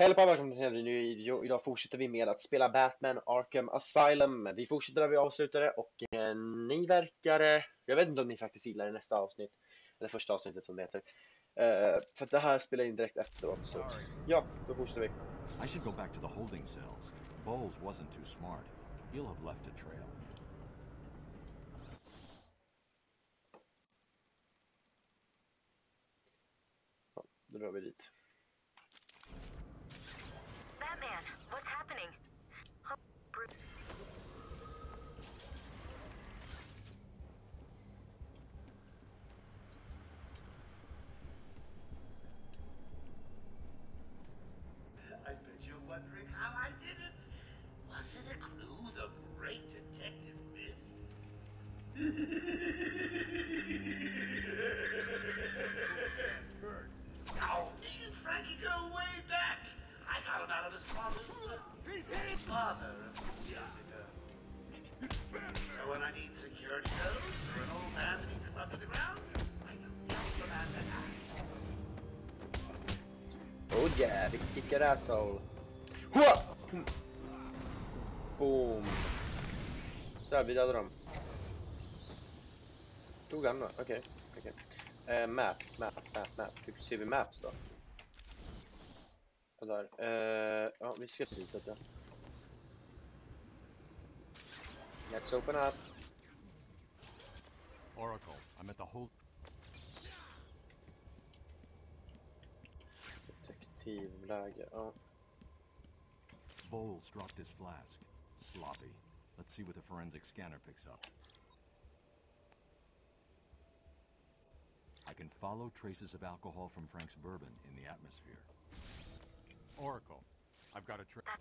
Hej allihopa, välkomna till en ny video. Idag fortsätter vi med att spela Batman Arkham Asylum. Vi fortsätter där vi avslutade och eh, ni verkar... eh, Jag vet inte om ni faktiskt gillar det nästa avsnitt. Eller första avsnittet som det heter. Eh, för att det här spelar in direkt efteråt. Så ja, då fortsätter vi. I should go back to the holding cells. Bowles wasn't too smart. He'll have left a trail. Ja, då drar vi dit. Kickar asshole. Hua! Boom. Så här, vi dödar dem. Tog han då? Okej. okej. Eh, map, map, map, map. Hur ser vi maps då? Och där. Eh, ja, vi ska dit vet jag. Let's open up. Oracle, I'm at the hold. Detektivläge. Ja. Bowles dropped his flask. Sloppy. Let's see what the forensic scanner picks up. I can follow traces of alcohol from Frank's bourbon in the atmosphere. Oracle, I've got a tra- ah.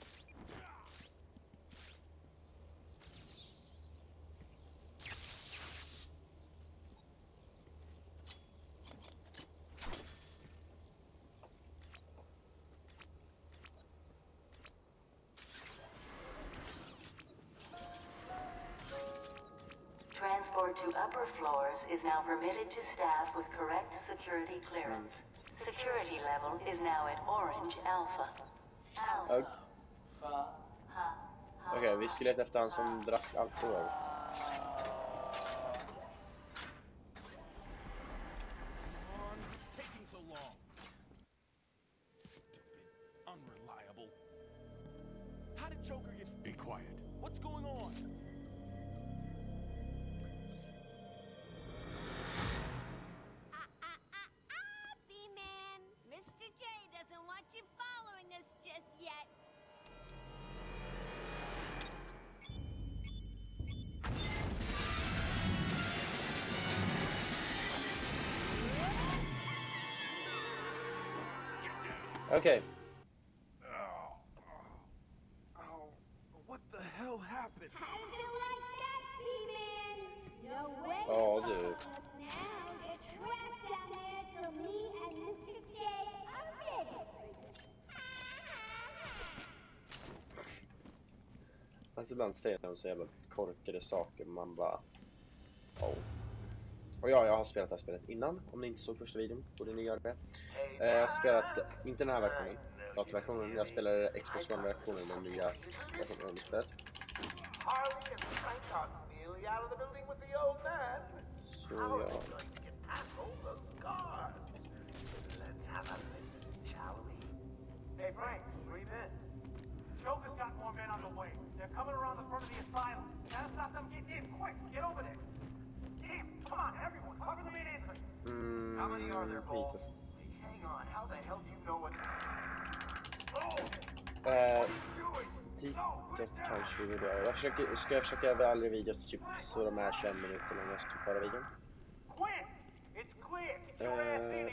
Floors is now permitted to staff with correct security clearance. Security level is now at Orange Alpha. alpha. Ok- Okej, vi ska leta efter han som drack alkohol. Mr. J are ready. Alltså ibland säger de så jävla korkade saker man bara... Oh. Och ja, jag har spelat det här spelet innan. Om ni inte såg första videon borde ni göra det. Eh, jag har spelat, inte den här versionen, datorversionen. Jag spelar Xbox One-versionen, den nya versionen av spelet. Så ja. Hey Frank. Joker's got more men on the way. They're coming around the front of the asylum. Gotta stop them getting in. Quick, get over there. Damn, come on, everyone, cover the main entrance. mm, How many are there, Eh, kanske vi vill göra. Jag försöker, ska jag försöka välja alla videor typ så de är 21 minuter långa som förra videon. Quick, it's Eh.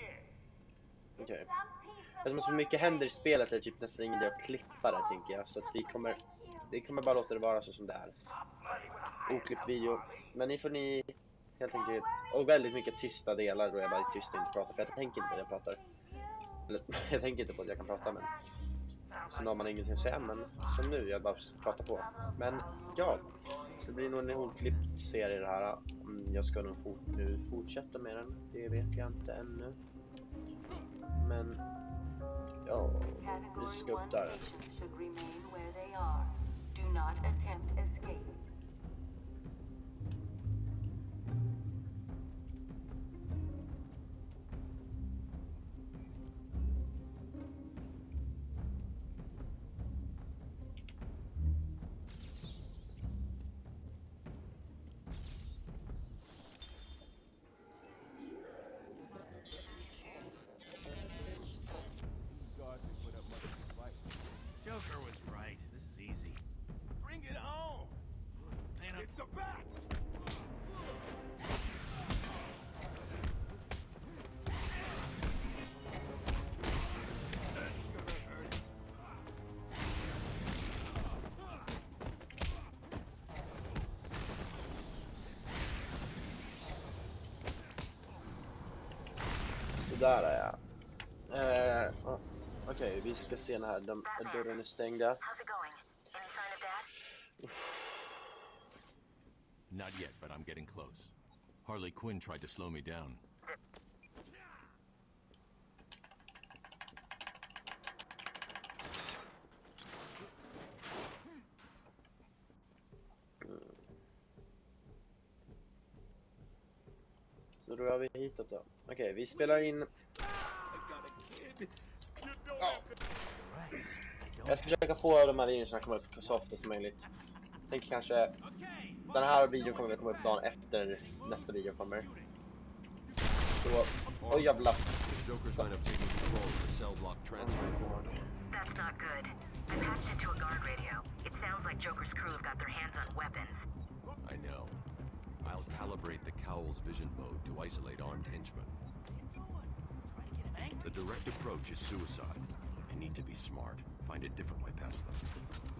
Okej. Eftersom så mycket händer i spelet är det typ nästan ingen idé att klippa det tänker jag. Så att vi kommer, vi kommer bara låta det vara så som det är. Oklippt video. Men ni får ni helt enkelt, och väldigt mycket tysta delar då jag bara är tyst och inte pratar. För jag tänker inte på jag pratar. Eller jag tänker inte på att jag kan prata men. Sen har man ingenting att säga men som nu, jag bara pratar på. Men ja, så det blir nog en oklippt serie det här. Mm, jag ska nog fort, nu fortsätta med den, det vet jag inte ännu. Men ja, vi ska upp där. Sådär är jag. Eh. Okej, vi ska se när de, dörren är stängd där. Not yet, but I'm getting close. Harley Quinn tried to slow me down. Då rör vi hitåt då. Okej, vi spelar in... Ja. Jag ska försöka få de här videorna att komma upp så ofta som möjligt. Tänker kanske... Den här videon kommer väl komma upp dagen efter nästa video kommer. Så... Oj jävlar. Joker's line up taking control of the cell block transfer corridor. That's not good. I patched into a guard radio. It sounds like Joker's crew have got their hands on weapons. I know. I'll calibrate the Cowl's vision mode to isolate armed henchmen. The direct approach is suicide. I need to be smart. Find a different way past them.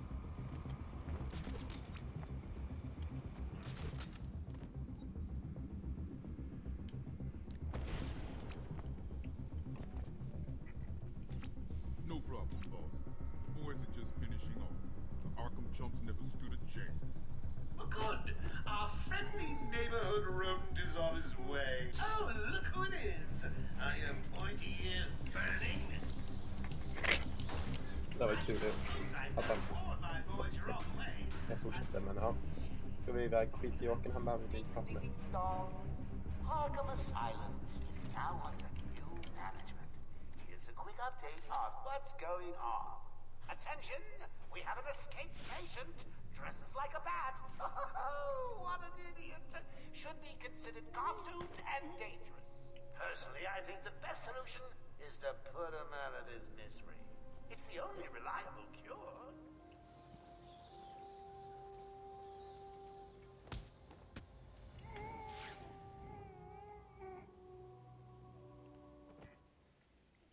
Att han warn my boys you're on the way. fortsätter men ja. Ska vi iväg. Skit i Jokern, han behöver vi inte prata med. Arkham Asylum is now under new management. Here's a quick update on what's going on. Attention! We have an escaped patient. Dresses like a bat. Oh, what an idiot. Should be considered costumed and dangerous. Personally, I think the best solution is to put him out of his misery. It's the only reliable cure.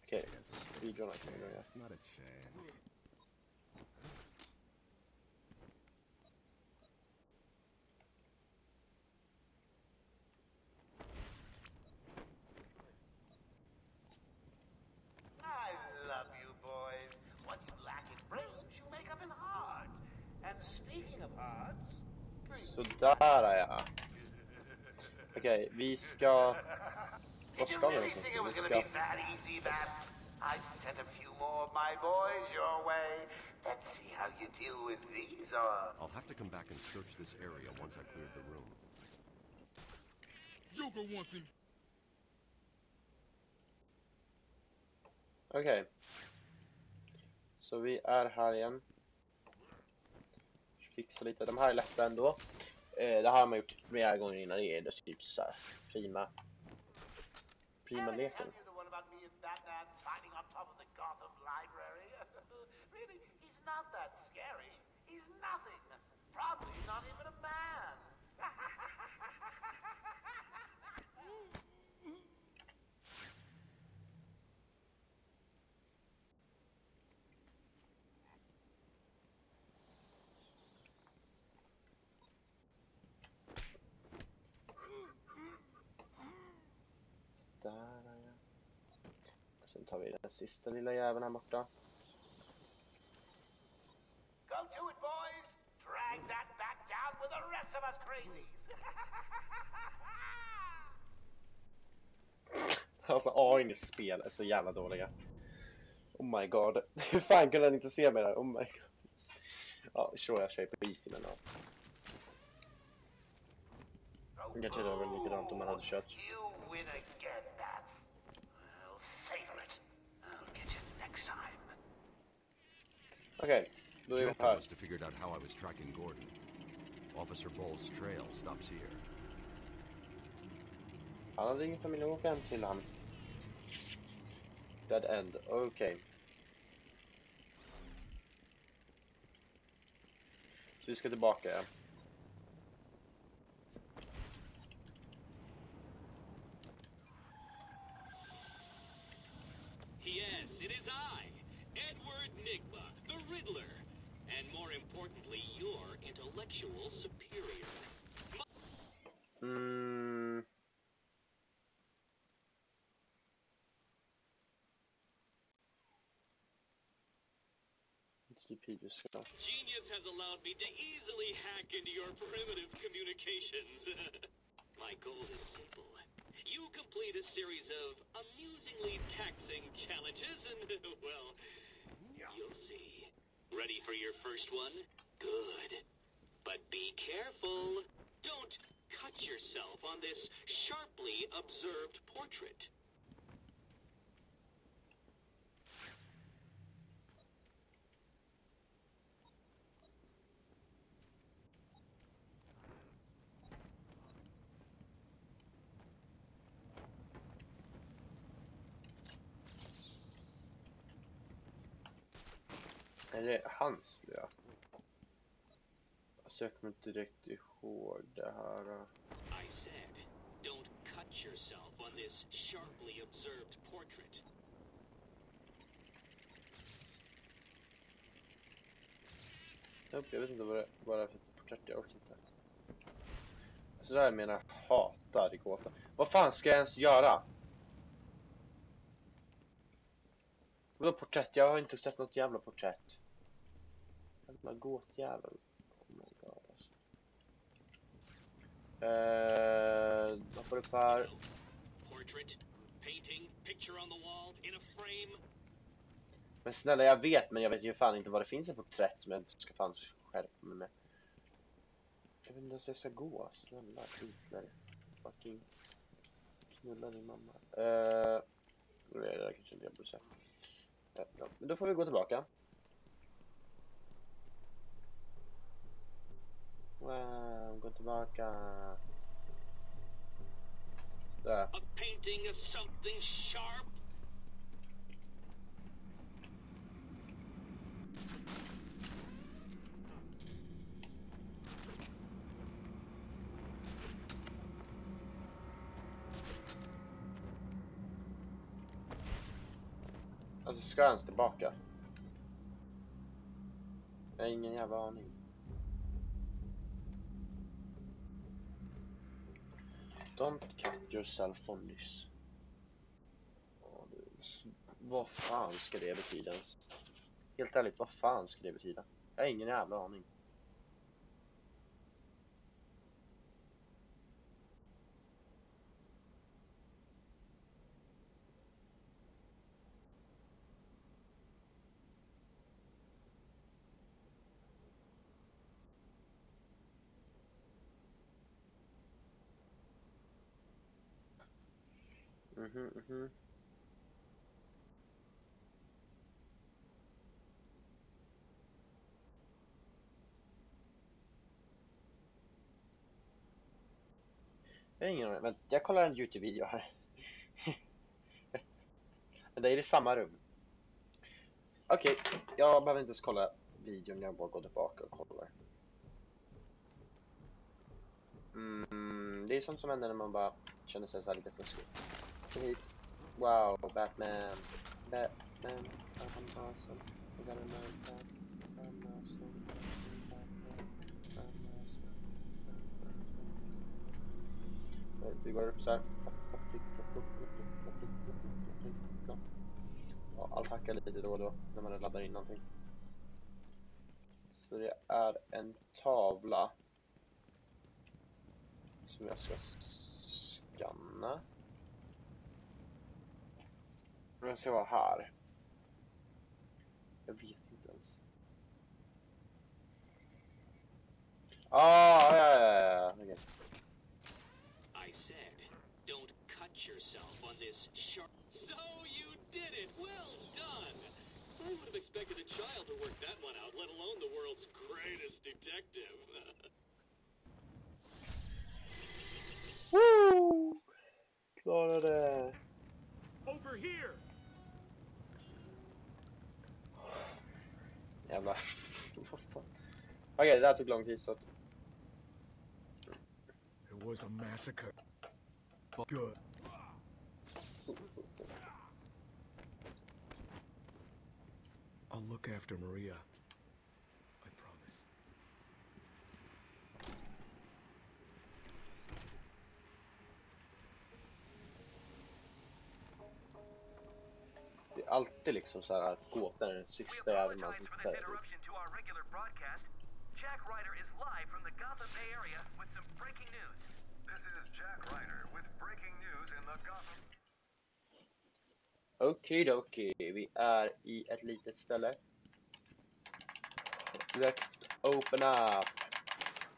Okej, videorna kan vi börja. Not a chance. I love you boys. What you lack in brains, you make up in heart. And speaking of hearts, Sådär är jag. Okej, vi ska... Vad did you ska vi really någonstans? think it was Vi gonna ska... be that easy, man? I've sent a few more of my boys your way. Let's see how you deal with these, uh... I'll have to come back and search this area once I cleared the room. Joker wants him. Okej. Så vi är här igen. Fixa lite. De här är lätta ändå. Eh, det här har man gjort flera gånger innan. Det är typ så här prima. Prima Ever leken. tell you the one about me and Batman fighting on top of the Gotham Library? really, he's not that scary. He's nothing. Probably not even a man. Där är jag. Sen tar vi den sista lilla jäveln här borta. Go to it, boys! Drag that back down with the rest of us crazies! Alltså AI i spel är så jävla dåliga. Oh my god. Hur fan kunde han inte se mig där? Oh my god. Ja, sure jag kör på easy men ja. Kanske det var likadant om man hade kört. Då är vi Joker must have figured out how I was tracking Gordon. Officer Ball's trail stops here. Han hade ingen familj att åka hem till han. Dead end, okej. Så vi ska tillbaka ja. Yes, it is I, Edward Nigma, the Riddler. And more importantly, your intellectual superior. Mm. Ska. Genius has allowed me to easily hack into your primitive communications. My goal is simple. You complete a series of amusingly taxing challenges, and, well, you'll see. Ready for your first one? Good. But be careful. Don't cut yourself on this sharply observed portrait. Är det hans det? Alltså jag kommer inte direkt ihåg det här. I said, don't cut yourself on this sharply observed portrait. Jag vet inte vad det, vad det är för porträtt, jag orkar inte. Alltså det här menar jag hatar i gåta. Vad fan ska jag ens göra? Vadå porträtt? Jag har inte sett något jävla porträtt. Jävla gåtjävel. Oh my god alltså. Eh, vad får du för? Portrait, painting, picture on the wall, in a frame. Men snälla jag vet men jag vet ju fan inte vad det finns för porträtt som jag inte ska fan skärpa mig med. Jag vet inte ens jag ska gå. Snälla Hitler. Fucking knulla din mamma. Eh, det där kanske inte jag borde säga. Ja, ja. Men då får vi gå tillbaka. Tillbaka. Där. A painting of something sharp. Alltså ska jag ens tillbaka? Jag har ingen jävla aning. Don't cut yourself on this. Vad fan ska det betyda ens? Helt ärligt, vad fan ska det betyda? Jag har ingen jävla aning. Mhm, mhm. Jag har ingen aning. Vänta, jag kollar en Youtube-video här. Men det är i samma rum. Okej, jag behöver inte ens kolla videon, jag bara går tillbaka och kollar. Mm, det är sånt som händer när man bara känner sig så här lite fuskig. Wow, Batman. Batman, I'm awesome. I got a nine pack. I'm awesome. Batman, I'm awesome. Vi går upp så här. Ja, allt hackar lite då och då när man laddar in någonting. Så det är en tavla som jag ska scanna. Den ska vara här. Jag vet inte ens. Ah, ja, ja, ja. I said, don't cut yourself on this sharp. So you did it! Well done! I would have expected a child to work that one out, let alone the world's greatest detective. Woo! Klarade! Over here! Jävlar. Okej, det där tog lång tid så att... It was a massacre. Good. I'll look after Maria. Alltid liksom så här att gåtan är den sista jäveln man hittar. Jack Ryder is live from the Gotham Bay area with some breaking news. This is Jack Ryder with breaking news in the Gotham. Okidoki, vi är i ett litet ställe. Let's open up.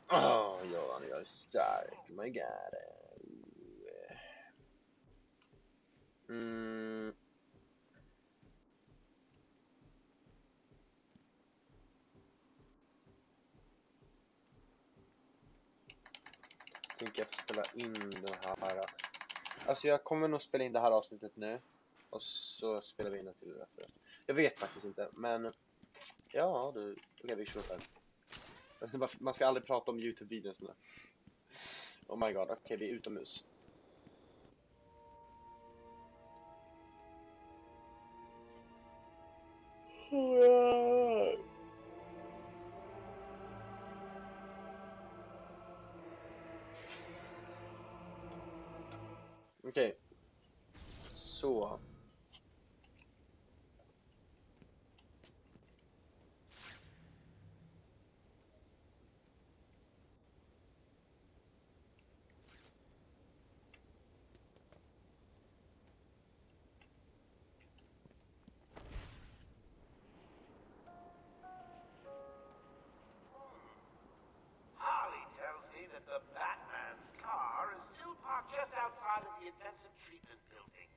Oh, Johan, jag är stark. My god. Mm. Tänker jag spela in den här. Alltså jag kommer nog spela in det här avsnittet nu. Och så spelar vi in det till efter. Jag vet faktiskt inte, men... Ja, du. Okej, vi kör på. Man ska aldrig prata om Youtube-videos nu. Oh my god, okej, vi är utomhus. Okej. Så. Treatment building.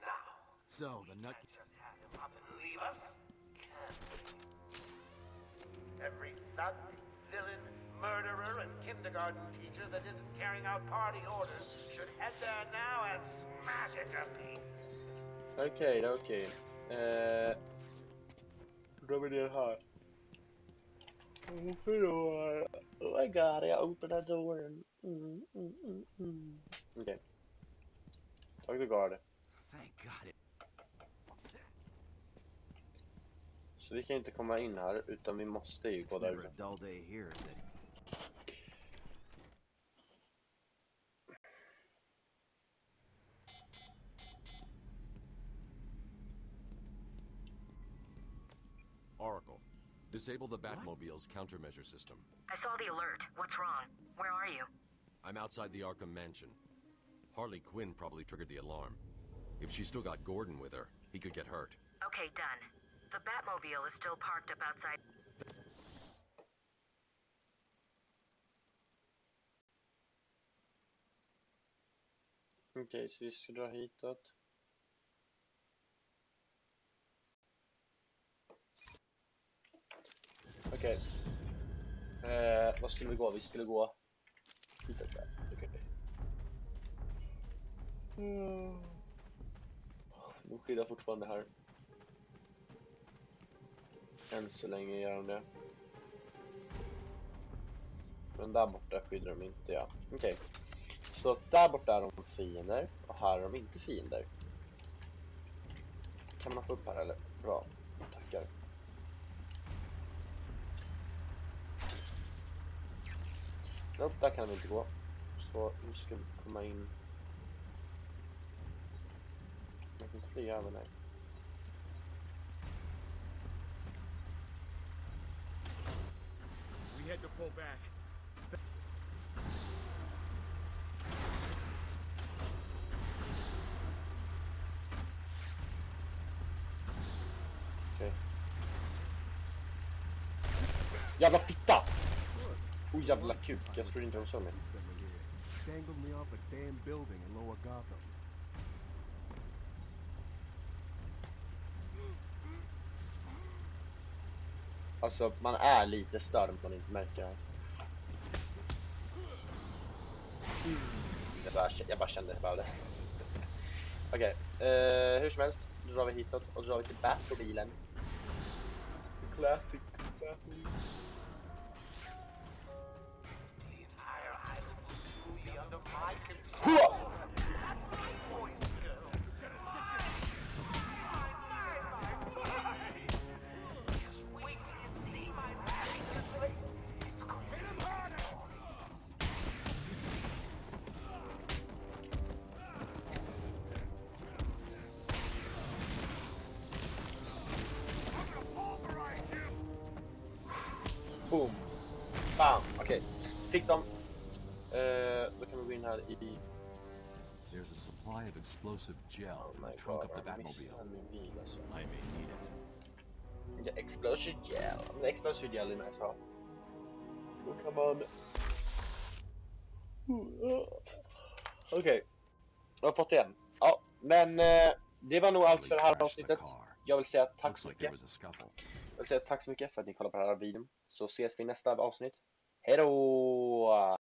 Now, So, the nut. just have him up and leave us, can we? Every thug, villain, murderer, and kindergarten teacher that isn't carrying out party orders should head there now and smash it to pieces. Okej, då, okej. Eh, då blir det här. Varför då? Oh my god, jag open that door. Mm, mm, mm, mm. Okej. Tag the guard. Thank God it. Så vi kan inte komma in här, utan vi måste ju It's gå där. a dull day here, is it? Oracle. Disable the Batmobile's countermeasure system. I saw the alert. What's wrong? Where are you? I'm outside the Arkham Mansion. Harley Quinn probably triggered the alarm. If she's still got Gordon with her, he could get hurt. Okay, done. The Batmobile is still parked up outside. Okej, så vi ska dra hitåt. Okej. Eh, vad skulle vi gå? Vi skulle gå hitåt där. Okej. Mm. De skyddar fortfarande här. Än så länge gör de det. Men där borta skyddar de inte, ja. Okej. Så där borta är de fiender och här är de inte fiender. Kan man få upp här eller? Bra, tackar. Nope, där kan vi inte gå. Så nu ska vi komma in. Man kan inte flyga även. We had to pull back. Okej. Jävla fitta! Oh jävla kuk, jag trodde inte hon såg mig. Dangled me off a damn building in Lower Gotham. Alltså man är lite störd om man inte märker det. Jag bara, jag bara kände det behövde. Okej, uh, hur som helst. Då drar vi hitåt och drar vi till Batmobilen. Classic Batmobil. Boom. Bam. Okej. Fick dem. Eh, då kan vi gå in här i... There's a supply of explosive gel Oh my the trunk god, of the Batmobile. bil alltså. I may need it. The explosive gel. The explosive gel är nice att. Då kan man... Okej. Jag har fått igen. Ja, men eh, det var nog allt för det här avsnittet. Jag vill säga tack så mycket. Jag vill säga tack så mycket för att ni kollade på den här videon. Så ses vi i nästa avsnitt. Hej då!